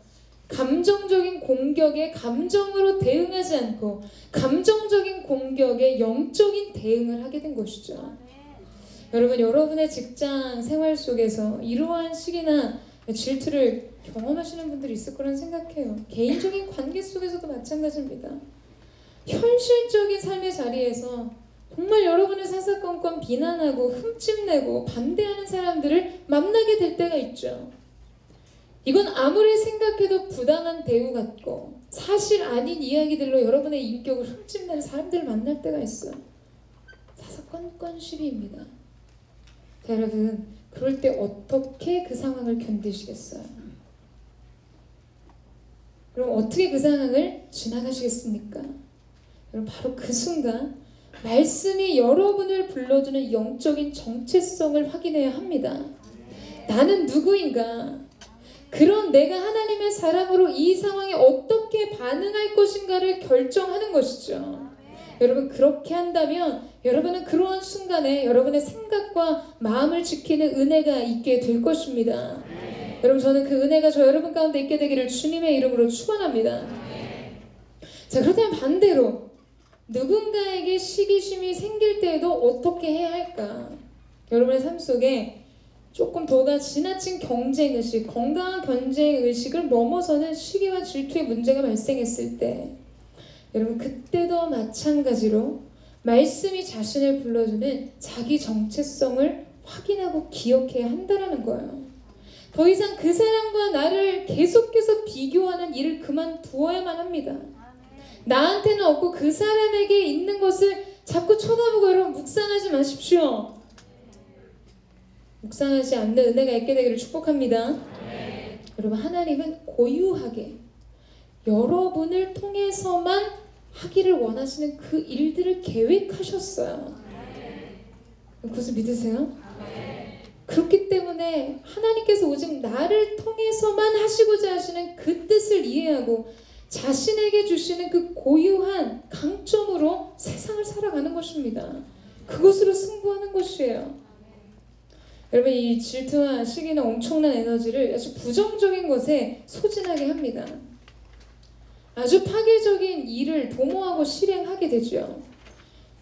[SPEAKER 1] 감정적인 공격에 감정으로 대응하지 않고 감정적인 공격에 영적인 대응을 하게 된 것이죠. 여러분, 여러분의 직장 생활 속에서 이러한 시기나 질투를 경험하시는 분들이 있을 거라는 생각해요. 개인적인 관계 속에서도 마찬가지입니다. 현실적인 삶의 자리에서 정말 여러분의 사사건건 비난하고 흠집내고 반대하는 사람들을 만나게 될 때가 있죠. 이건 아무리 생각해도 부당한 대우 같고 사실 아닌 이야기들로 여러분의 인격을 흠집내는 사람들을 만날 때가 있어요. 사사건건 시비입니다. 자, 여러분, 그럴 때 어떻게 그 상황을 견디시겠어요? 그럼 어떻게 그 상황을 지나가시겠습니까? 여러분, 바로 그 순간 말씀이 여러분을 불러주는 영적인 정체성을 확인해야 합니다. 나는 누구인가? 그런 내가 하나님의 사람으로 이 상황에 어떻게 반응할 것인가를 결정하는 것이죠. 여러분 그렇게 한다면 여러분은 그러한 순간에 여러분의 생각과 마음을 지키는 은혜가 있게 될 것입니다. 여러분 저는 그 은혜가 저 여러분 가운데 있게 되기를 주님의 이름으로 축원합니다. 자 그렇다면 반대로 누군가에게 시기심이 생길 때에도 어떻게 해야 할까? 여러분의 삶 속에 조금 더가 지나친 경쟁 의식, 건강한 경쟁 의식을 넘어서는 시기와 질투의 문제가 발생했을 때 여러분 그때도 마찬가지로 말씀이 자신을 불러주는 자기 정체성을 확인하고 기억해야 한다라는 거예요. 더 이상 그 사람과 나를 계속해서 비교하는 일을 그만두어야만 합니다. 나한테는 없고 그 사람에게 있는 것을 자꾸 쳐다보고 여러분 묵상하지 마십시오. 묵상하지 않는 은혜가 있게 되기를 축복합니다. 여러분 하나님은 고유하게 여러분을 통해서만 하기를 원하시는 그 일들을 계획하셨어요. 그것을 믿으세요? 그렇기 때문에 하나님께서 오직 나를 통해서만 하시고자 하시는 그 뜻을 이해하고 자신에게 주시는 그 고유한 강점으로 세상을 살아가는 것입니다. 그것으로 승부하는 것이에요. 여러분 이 질투와 시기는 엄청난 에너지를 아주 부정적인 것에 소진하게 합니다. 아주 파괴적인 일을 도모하고 실행하게 되죠.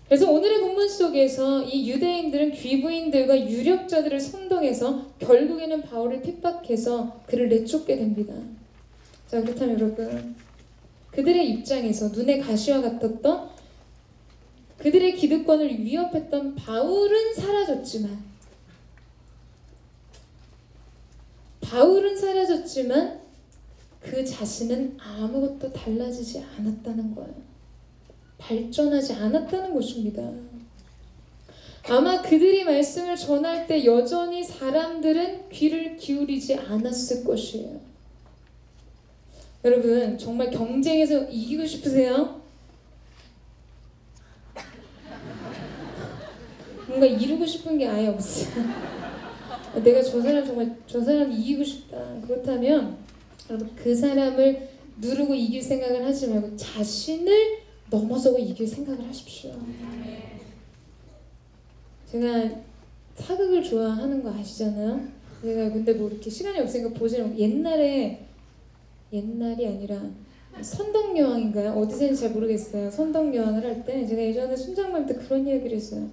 [SPEAKER 1] 그래서 오늘의 본문 속에서 이 유대인들은 귀부인들과 유력자들을 선동해서 결국에는 바울을 핍박해서 그를 내쫓게 됩니다. 자 그렇다면 여러분 그들의 입장에서 눈에 가시와 같았던 그들의 기득권을 위협했던 바울은 사라졌지만 바울은 사라졌지만 그 자신은 아무것도 달라지지 않았다는 거예요. 발전하지 않았다는 것입니다. 아마 그들이 말씀을 전할 때 여전히 사람들은 귀를 기울이지 않았을 것이에요. 여러분, 정말 경쟁에서 이기고 싶으세요? 뭔가 이루고 싶은 게 아예 없어요. 내가 저 사람 정말 저 사람 이기고 싶다. 그렇다면 여러분 그 사람을 누르고 이길 생각을 하지 말고 자신을 넘어서고 이길 생각을 하십시오. 제가 사극을 좋아하는 거 아시잖아요. 제가 근데 뭐 이렇게 시간이 없으니까 보지는 못- 옛날에 옛날이 아니라 선덕여왕인가요? 어디서인지 잘 모르겠어요. 선덕여왕을 할 때 제가 예전에 순장님 때 그런 이야기를 했어요.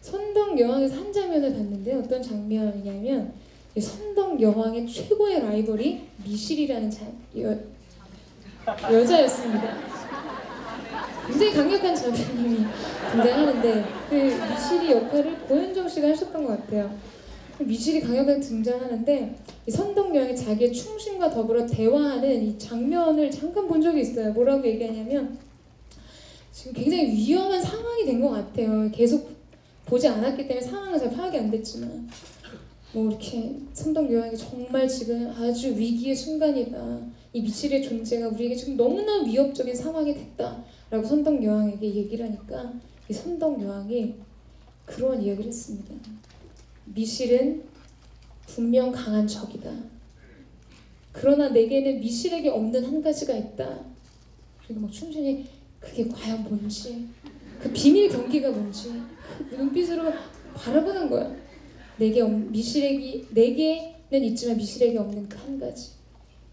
[SPEAKER 1] 선덕여왕에서 한 장면을 봤는데 어떤 장면이냐면 이 선덕 여왕의 최고의 라이벌이 미실이라는 자, 여, 여자였습니다. 굉장히 강력한 자매님이 등장하는데 그 미실이 역할을 고현정 씨가 하셨던 것 같아요. 미실이 강력하게 등장하는데 이 선덕 여왕이 자기의 충신과 더불어 대화하는 이 장면을 잠깐 본 적이 있어요. 뭐라고 얘기하냐면 지금 굉장히 위험한 상황이 된 것 같아요. 계속 보지 않았기 때문에 상황은 잘 파악이 안 됐지만 뭐 이렇게 선덕여왕이 정말 지금 아주 위기의 순간이다. 이 미실의 존재가 우리에게 지금 너무나 위협적인 상황이 됐다라고 선덕여왕에게 얘기를 하니까 이 선덕여왕이 그런 이야기를 했습니다. 미실은 분명 강한 적이다. 그러나 내게는 미실에게 없는 한 가지가 있다. 그리고 막 충신이 그게 과연 뭔지 그 비밀 경기가 뭔지 그 눈빛으로 바라보는 거야. 내게 없- 미실에게 내게는 있지만 미실에게 없는 그 한 가지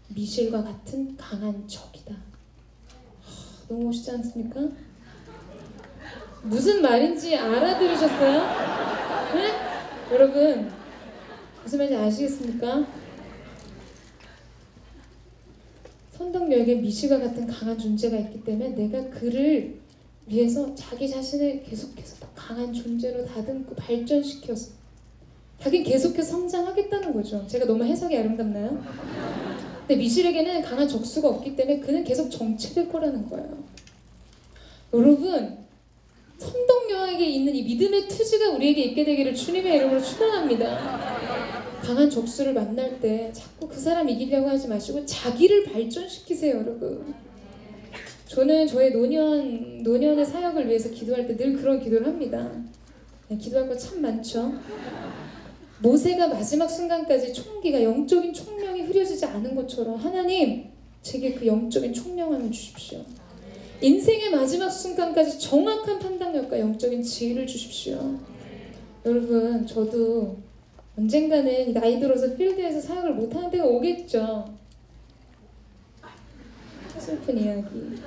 [SPEAKER 1] 미실과 같은 강한 적이다. 하, 너무 멋있지 않습니까? 무슨 말인지 알아들으셨어요? 네? 여러분 무슨 말인지 아시겠습니까? 선덕여에게 미시가 같은 강한 존재가 있기 때문에 내가 그를 위해서 자기 자신을 계속해서 더 강한 존재로 다듬고 발전시켜서 자기는 계속해서 성장하겠다는 거죠. 제가 너무 해석이 아름답나요? 근데 미실에게는 강한 적수가 없기 때문에 그는 계속 정체될 거라는 거예요. 여러분, 선덕여에게 있는 이 믿음의 투지가 우리에게 있게 되기를 주님의 이름으로 축원합니다. 강한 적수를 만날 때 자꾸 그 사람 이기려고 하지 마시고 자기를 발전시키세요, 여러분. 저는 저의 노년 노년의 사역을 위해서 기도할 때 늘 그런 기도를 합니다. 네, 기도할 거 참 많죠. 모세가 마지막 순간까지 총기가 영적인 총명이 흐려지지 않은 것처럼 하나님 제게 그 영적인 총명함을 주십시오. 인생의 마지막 순간까지 정확한 판단력과 영적인 지혜를 주십시오. 여러분, 저도 언젠가는 나이 들어서 필드에서 사역을 못하는 때가 오겠죠. 슬픈 이야기.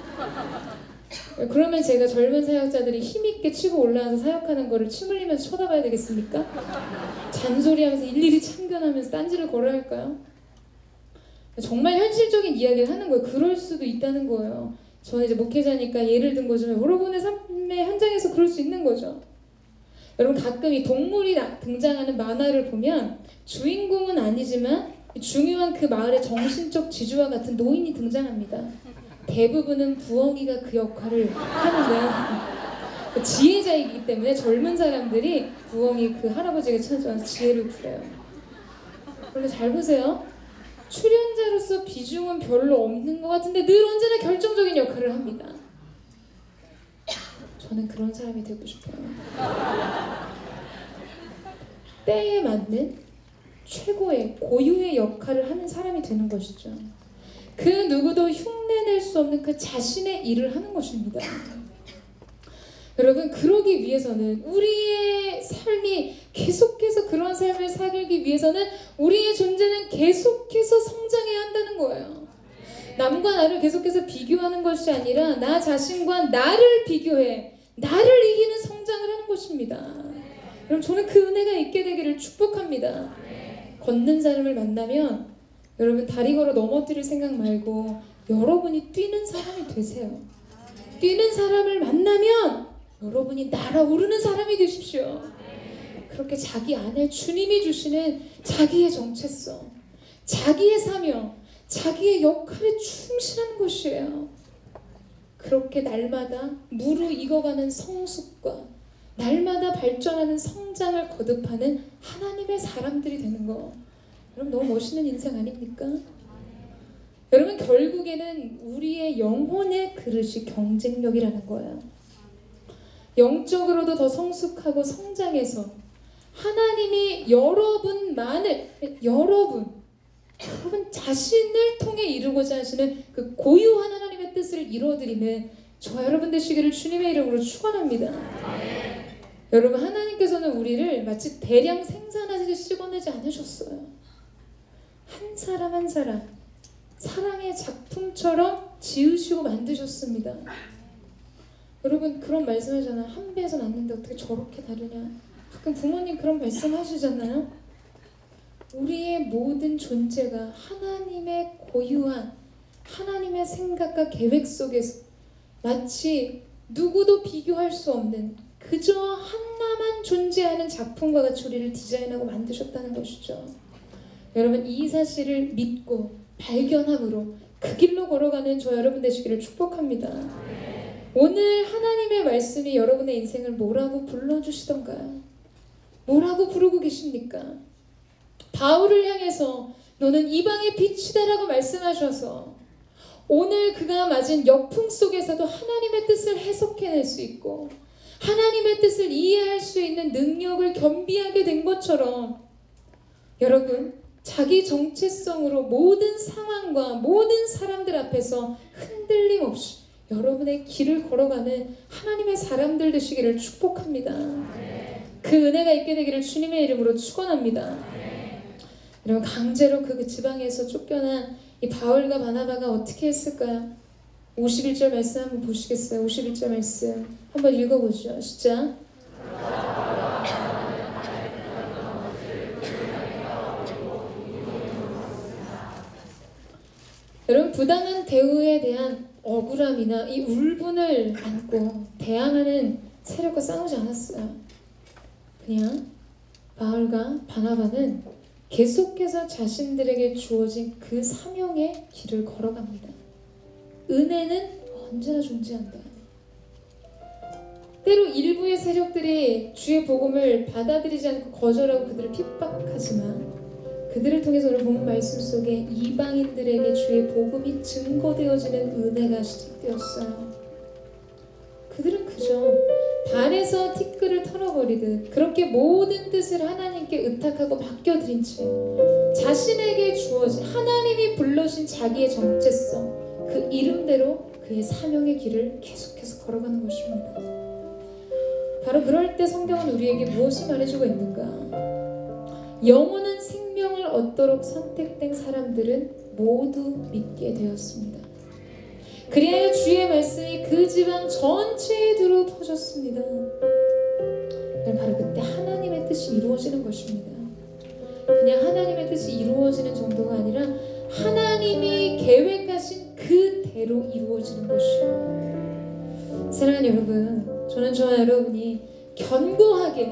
[SPEAKER 1] 그러면 제가 젊은 사역자들이 힘있게 치고 올라와서 사역하는 거를 침 흘리면서 쳐다봐야 되겠습니까? 잔소리하면서 일일이 참견하면서 딴지를 걸어야 할까요? 정말 현실적인 이야기를 하는 거예요. 그럴 수도 있다는 거예요. 저는 이제 목회자니까 예를 든 거지만 여러분의 삶의 현장에서 그럴 수 있는 거죠. 여러분 가끔 이 동물이 나- 등장하는 만화를 보면 주인공은 아니지만 중요한 그 마을의 정신적 지주와 같은 노인이 등장합니다. 대부분은 부엉이가 그 역할을 하는데 지혜자이기 때문에 젊은 사람들이 부엉이 그 할아버지에게 찾아와서 지혜를 구해요. 그런데 잘 보세요. 출연자로서 비중은 별로 없는 것 같은데 늘 언제나 결정적인 역할을 합니다. 저는 그런 사람이 되고 싶어요. 때에 맞는 최고의 고유의 역할을 하는 사람이 되는 것이죠. 그 누구도 흉내낼 수 없는 그 자신의 일을 하는 것입니다. 여러분 그러기 위해서는 우리의 삶이 계속해서 그런 삶을 살기 위해서는 우리의 존재는 계속해서 성장해야 한다는 거예요. 남과 나를 계속해서 비교하는 것이 아니라 나 자신과 나를 비교해 나를 이기는 성장을 하는 것입니다. 그럼 저는 그 은혜가 있게 되기를 축복합니다. 걷는 사람을 만나면 여러분 다리 걸어 넘어뜨릴 생각 말고 여러분이 뛰는 사람이 되세요. 뛰는 사람을 만나면 여러분이 날아오르는 사람이 되십시오. 그렇게 자기 안에 주님이 주시는 자기의 정체성, 자기의 사명, 자기의 역할에 충실하는 것이에요. 그렇게 날마다 무르익어가는 성숙과 날마다 발전하는 성장을 거듭하는 하나님의 사람들이 되는 거. 여러분 너무 멋있는 인생 아닙니까? 여러분 결국에는 우리의 영혼의 그릇이 경쟁력이라는 거예요. 영적으로도 더 성숙하고 성장해서 하나님이 여러분만을 여러분 여러분 자신을 통해 이루고자 하시는 그 고유한 하나님의 뜻을 이루어드리는 저 여러분 되시기를 주님의 이름으로 축원합니다. 여러분 하나님께서는 우리를 마치 대량 생산하듯이 찍어내지 않으셨어요. 한 사람 한 사람 사랑의 작품처럼 지으시고 만드셨습니다. 여러분 그런 말씀하잖아요. 한 배에서 났는데 어떻게 저렇게 다르냐. 가끔 부모님 그런 말씀하시잖아요. 우리의 모든 존재가 하나님의 고유한 하나님의 생각과 계획 속에서 마치 누구도 비교할 수 없는 그저 하나만 존재하는 작품과 같이 우리를 디자인하고 만드셨다는 것이죠. 여러분 이 사실을 믿고 발견함으로 그 길로 걸어가는 저 여러분 되시기를 축복합니다. 오늘 하나님의 말씀이 여러분의 인생을 뭐라고 불러주시던가요? 뭐라고 부르고 계십니까? 바울을 향해서 너는 이방의 빛이다라고 말씀하셔서 오늘 그가 맞은 역풍 속에서도 하나님의 뜻을 해석해낼 수 있고 하나님의 뜻을 이해할 수 있는 능력을 겸비하게 된 것처럼 여러분 자기 정체성으로 모든 상황과 모든 사람들 앞에서 흔들림 없이 여러분의 길을 걸어가는 하나님의 사람들 되시기를 축복합니다. 그 은혜가 있게 되기를 주님의 이름으로 축원합니다. 여러분 강제로 그 지방에서 쫓겨난 이 바울과 바나바가 어떻게 했을까요? 51절 말씀 한번 보시겠어요? 51절 말씀 한번 읽어보죠. 시작. 여러분 부당한 대우에 대한 억울함이나 이 울분을 안고 대항하는 세력과 싸우지 않았어요. 그냥 바울과 바나바는 계속해서 자신들에게 주어진 그 사명의 길을 걸어갑니다. 은혜는 언제나 존재한다. 때로 일부의 세력들이 주의 복음을 받아들이지 않고 거절하고 그들을 핍박하지만 그들을 통해서 오늘 본문 말씀 속에 이방인들에게 주의 복음이 증거되어지는 은혜가 시작되었어요. 그들은 그저 반에서 티끌을 털어버리듯 그렇게 모든 뜻을 하나님께 의탁하고 맡겨드린 채 자신에게 주어진 하나님이 불러신 자기의 정체성 그 이름대로 그의 사명의 길을 계속해서 걸어가는 것입니다. 바로 그럴 때 성경은 우리에게 무엇을 말해주고 있는가? 생명을 얻도록 선택된 사람들은 모두 믿게 되었습니다. 그리하여 주의 말씀이 그 지방 전체에 두루 퍼졌습니다. 바로 그때 하나님의 뜻이 이루어지는 것입니다. 그냥 하나님의 뜻이 이루어지는 정도가 아니라 하나님이 계획하신 그대로 이루어지는 것이에요. 사랑하는 여러분, 저는 저와 여러분이 견고하게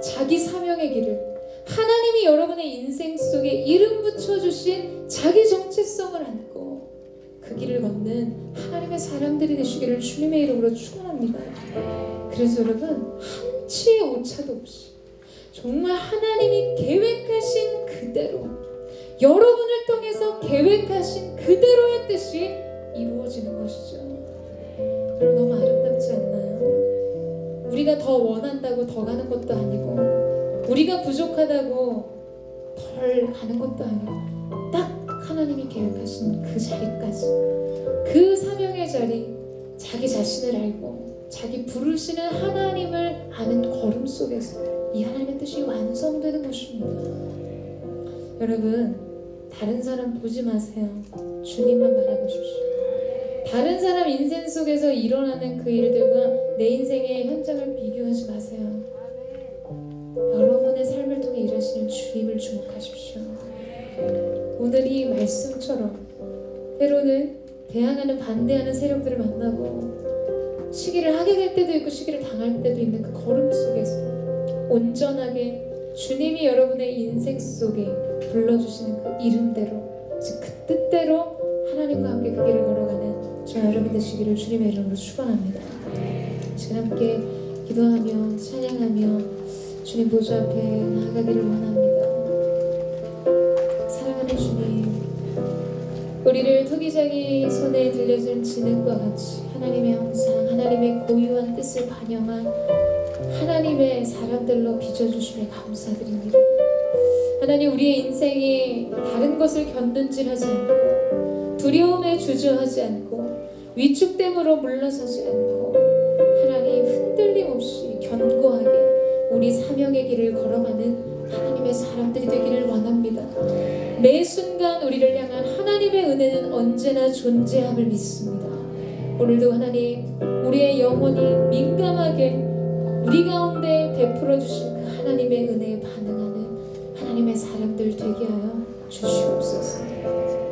[SPEAKER 1] 자기 사명의 길을 하나님이 여러분의 인생 속에 이름 붙여주신 자기 정체성을 안고 그 길을 걷는 하나님의 사람들이 되시기를 주님의 이름으로 축원합니다. 그래서 여러분 한치의 오차도 없이 정말 하나님이 계획하신 그대로 여러분을 통해서 계획하신 그대로의 뜻이 이루어지는 것이죠. 여러분 너무 아름답지 않나요? 우리가 더 원한다고 더 가는 것도 아니고 우리가 부족하다고 덜 가는 것도 아니고 딱 하나님이 계획하신 그 자리까지 그 사명의 자리 자기 자신을 알고 자기 부르시는 하나님을 아는 걸음 속에서 이 하나님의 뜻이 완성되는 것입니다. 여러분 다른 사람 보지 마세요. 주님만 바라보십시오. 다른 사람 인생 속에서 일어나는 그 일들과 내 인생의 현장을 비교하지 마세요. 여러분의 삶을 통해 일하시는 주님을 주목하십시오. 오늘 이 말씀처럼 때로는 대항하는 반대하는 세력들을 만나고 시기를 하게 될 때도 있고 시기를 당할 때도 있는 그 걸음 속에서 온전하게 주님이 여러분의 인생 속에 불러주시는 그 이름대로 즉그 뜻대로 하나님과 함께 그 길을 걸어가는 저 여러분 되시기를 주님의 이름으로 축원합니다. 지금 함께 기도하며 찬양하며 주님 보좌 앞에 나아가기를 원합니다. 사랑하는 주님, 우리를 토기장이 손에 들려준 진흙과 같이 하나님의 형상, 하나님의 고유한 뜻을 반영한 하나님의 사람들로 빚어주심에 감사드립니다. 하나님 우리의 인생이 다른 것을 견눈질하지 않고 두려움에 주저하지 않고 위축됨으로 물러서지 않고 하나님 흔들림 없이 견고하게 우리 사명의 길을 걸어가는 하나님의 사람들이 되기를 원합니다. 매 순간 우리를 향한 하나님의 은혜는 언제나 존재함을 믿습니다. 오늘도 하나님 우리의 영혼이 민감하게 우리 가운데 베풀어 주신 그 하나님의 은혜에 반응하는 하나님의 사람들 되게 하여 주시옵소서.